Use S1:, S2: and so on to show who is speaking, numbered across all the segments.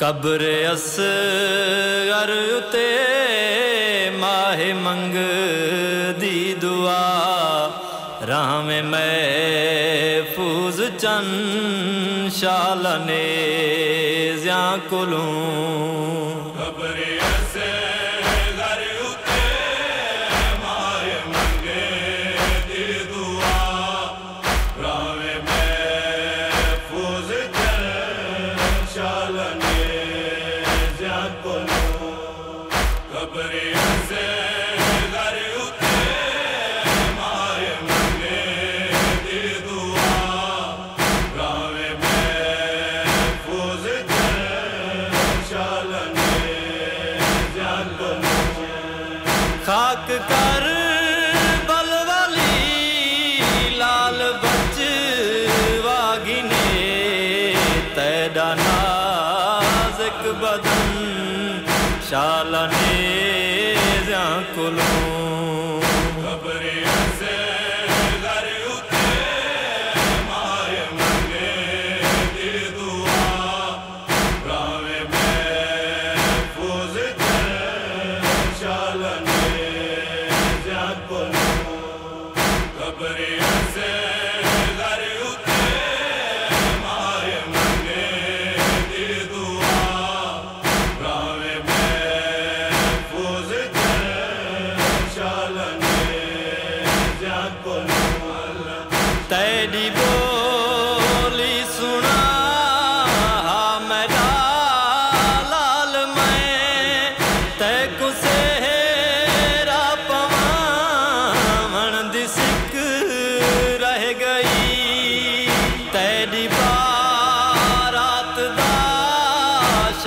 S1: Cover असरु ते माहे मंग जी दुआ। राम मे फूस चन शाले जा कोलूं। ਖਾਕ ਕਰ ਬਲ ਵਾਲੀ ਲਾਲ ਬੱਚ ਵਾਗਿਨੇ ਤੈਡਾ ਨਾਜ਼ਕ ਬਦਨ ਸ਼ਾਲਨ Nobody else.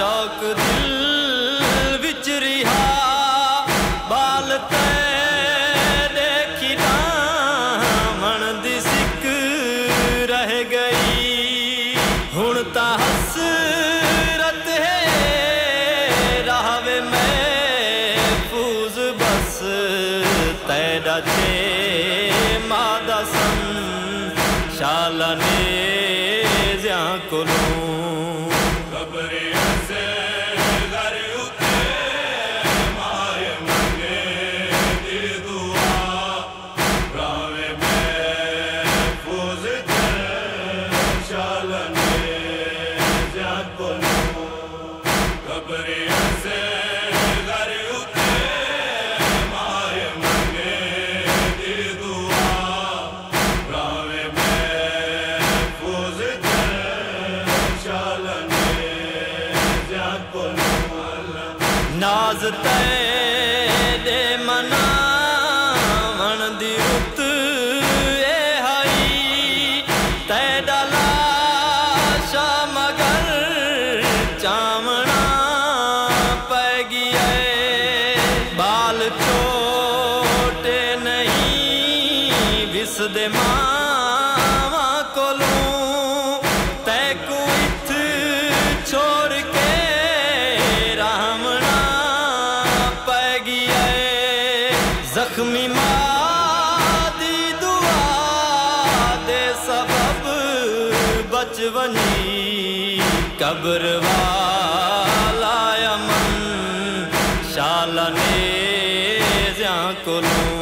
S1: चौक दिलिच रिहा बाल तई हण त हस रधे रह पूस बस त मा दाल कुलू goodbye. कब्र वाला यमन शालने जा कुलू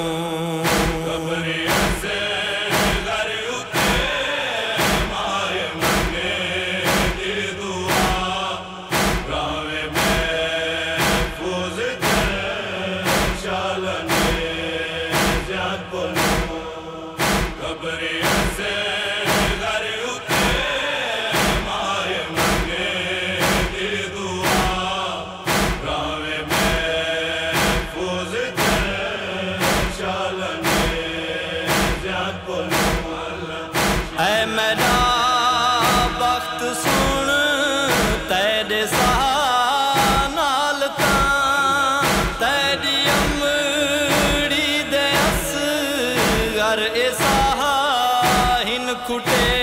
S1: इसाहिन कुटे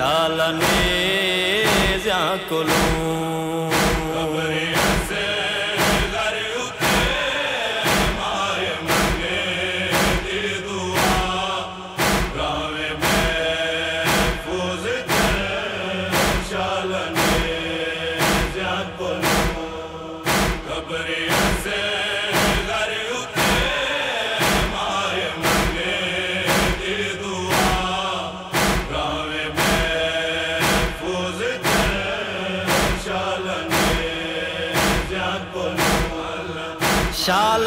S1: שעלני זה הקולון. Shalom. शाल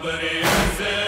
S1: But it's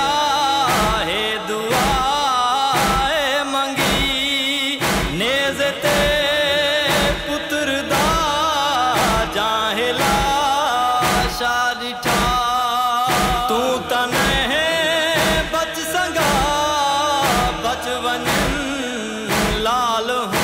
S1: राजवन लाल हो